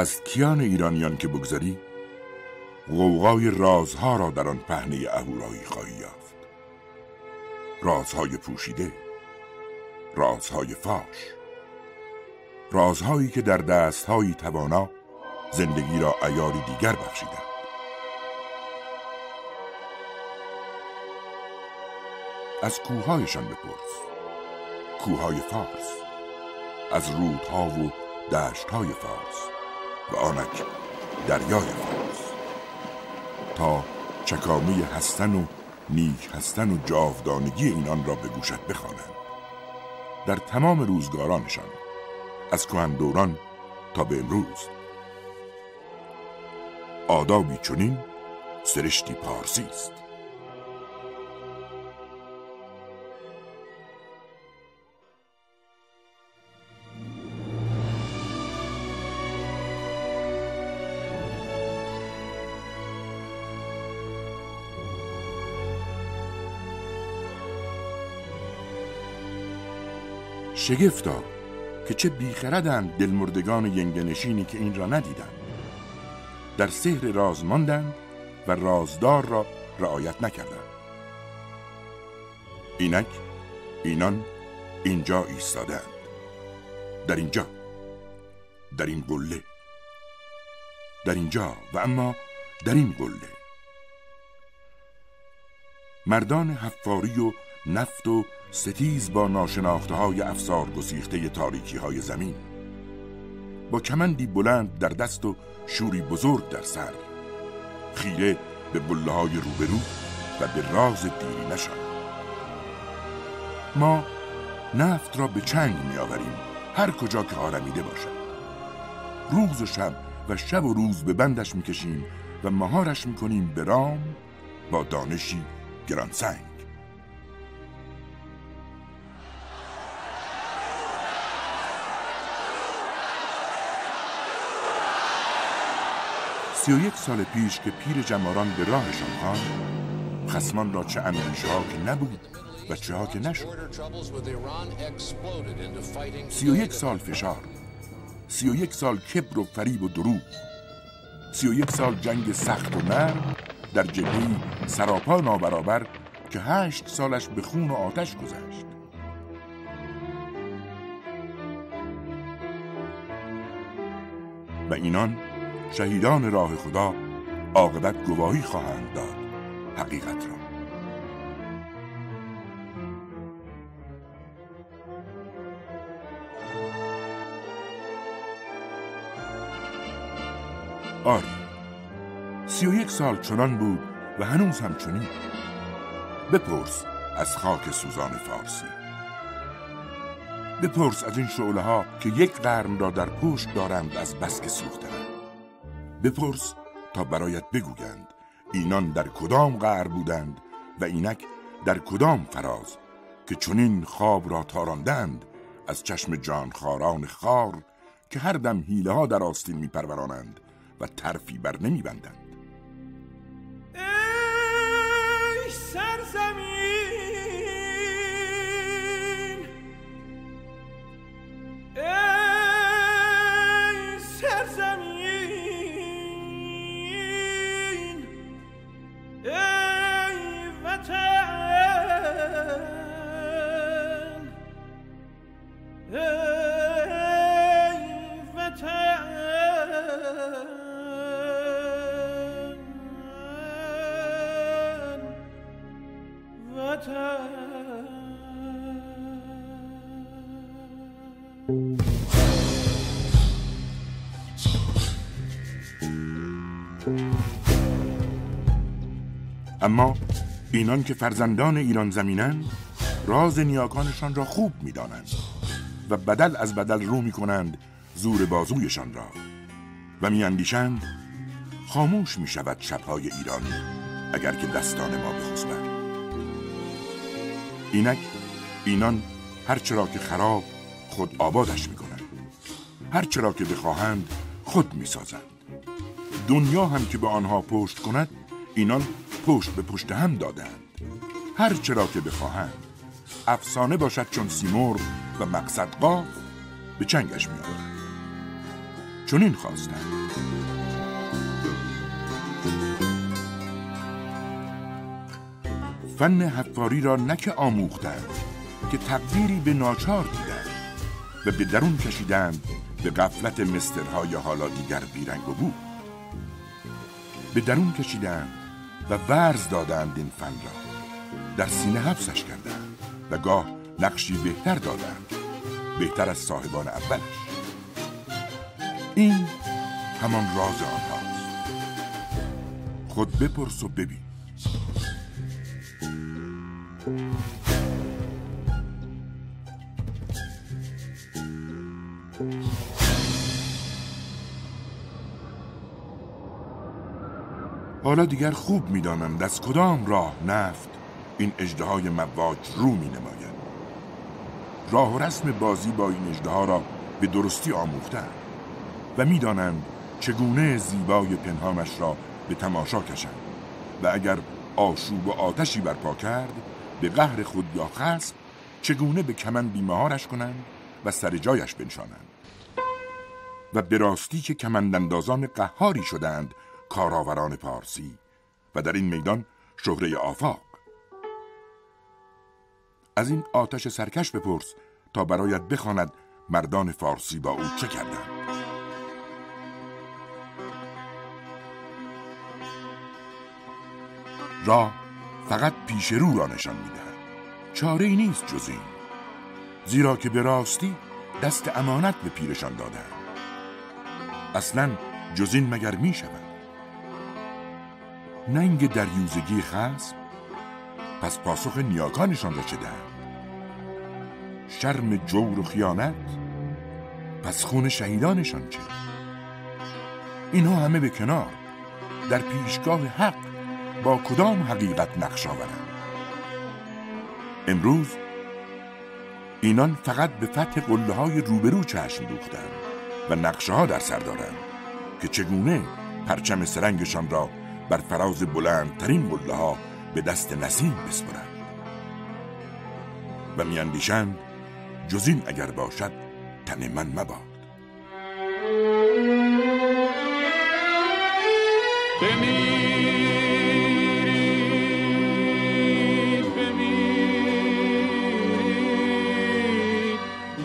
از کیان ایرانیان که بگذری غوغای رازها را در آن پهنه اهورایی خواهی یافت. رازهای پوشیده رازهای فاش رازهایی که در دستهایی توانا زندگی را ایاری دیگر بخشیدند. از کوههایشان بپرس کوههای فارس از رودها و دشتهای فارس. و آنک دریای فارس تا چکامه هستن و نیک هستن و جاودانگی اینان را به گوشت بخوانند. در تمام روزگارانشان از دوران تا به امروز. آدابی چنین سرشتی پارسی است. شگفتا که چه بیخردند دلمردگان ینگنشینی که این را ندیدند. در سحر راز ماندند و رازدار را رعایت نکردند. اینک اینان اینجا ایستادند. در اینجا در این قله در اینجا و اما در این قله مردان حفاری و نفت و ستیز با ناشناخته های افسار گسیخته تاریکی های زمین. با کمندی بلند در دست و شوری بزرگ در سر. خیره به بله های روبرو و به راز دیری نشان. ما نفت را به چنگ می آوریم هر کجا که آرمیده باشد. روز و شب و شب و روز به بندش می‌کشیم و مهارش می‌کنیم به رام با دانشی گرانسنگ. سی و یک سال پیش که پیر جماران به راهشان خواند خسمان را چه اندیشه ها که نبود و چه ها که نشد. سی و یک سال فشار سی و یک سال کبر و فریب و دروغ سی و یک سال جنگ سخت و نرم در جبهی سراپا نابرابر که هشت سالش به خون و آتش گذشت. و اینان شهیدان راه خدا عاقبت گواهی خواهند داد. حقیقت را. آری. سی و یک سال چنان بود و هنوز هم چنین. بپرس از خاک سوزان فارسی. بپرس از این شعله ها که یک قرن را در پشت دارند از بس که سوختند. بپرس تا برایت بگویند اینان در کدام قهر بودند و اینک در کدام فراز که چنین خواب را تاراندند از چشم جانخاران خار که هر دم حیله ها در آستین میپرورانند و ترفی بر نمیبندند. اما اینان که فرزندان ایران زمینند راز نیاکانشان را خوب می‌دانند و بدل از بدل رو می کنند زور بازویشان را و میاندیشند خاموش می شود شبهای ایرانی اگر که دستان ما بخسبند. اینک اینان هرچرا که خراب خود آبادش می کنند هرچرا که بخواهند خود می سازند دنیا هم که به آنها پشت کند اینان پشت به پشت هم دادند هر چرا که بخواهند افسانه باشد چون سیمور و مقصد قاف به چنگش میآورند. چنین خواستند فن حفاری را نکه آموختند که تقدیری به ناچار دیدند و به درون کشیدند به غفلت مسترهای حالا دیگر بیرنگ و بود به درون کشیدند و ورز دادند این فن را. در سینه حبسش کردند و گاه نقشی بهتر دادند بهتر از صاحبان اولش. این همان راز آنهاست. خود بپرس و ببین. حالا دیگر خوب می‌دانند از کدام راه نفت این اجدهای مواج رو می نماید. راه و رسم بازی با این اجده را به درستی آموختند و می‌دانند چگونه زیبای پنهانش را به تماشا کشند و اگر آشوب و آتشی برپا کرد به قهر خود یا خصم چگونه به کمن بیمهارش کنند و سر جایش بنشانند. و به راستی که کمنداندازان قهاری شدند کاراوران پارسی و در این میدان شهره آفاق. از این آتش سرکش بپرس تا برایت بخواند مردان فارسی با او چه کردند. راه فقط پیش رو را نشان می‌دهد. چاره ای نیست جز این. زیرا که به راستی دست امانت به پیرشان دادند اصلا جز این مگر می شود ننگ دریوزگی خصم پس پاسخ نیاکانشان را چه دهند شرم جور و خیانت پس خون شهیدانشان چه؟ اینها همه به کنار در پیشگاه حق با کدام حقیقت نقش آورند؟ امروز اینان فقط به فتح قله های روبرو چشم دوختند و نقشه ها در سر دارند که چگونه پرچم سرنگشان را بر فراز بلندترین قله ها به دست نسیم بسپرند. و میاندیشند جز این اگر باشد تن من مباد. بمیرید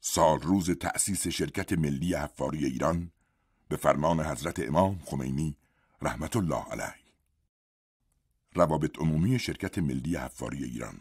سال روز تأسیس شرکت ملی حفاری ایران به فرمان حضرت امام خمینی رحمت الله علیه. روابط عمومی شرکت ملی حفاری ایران.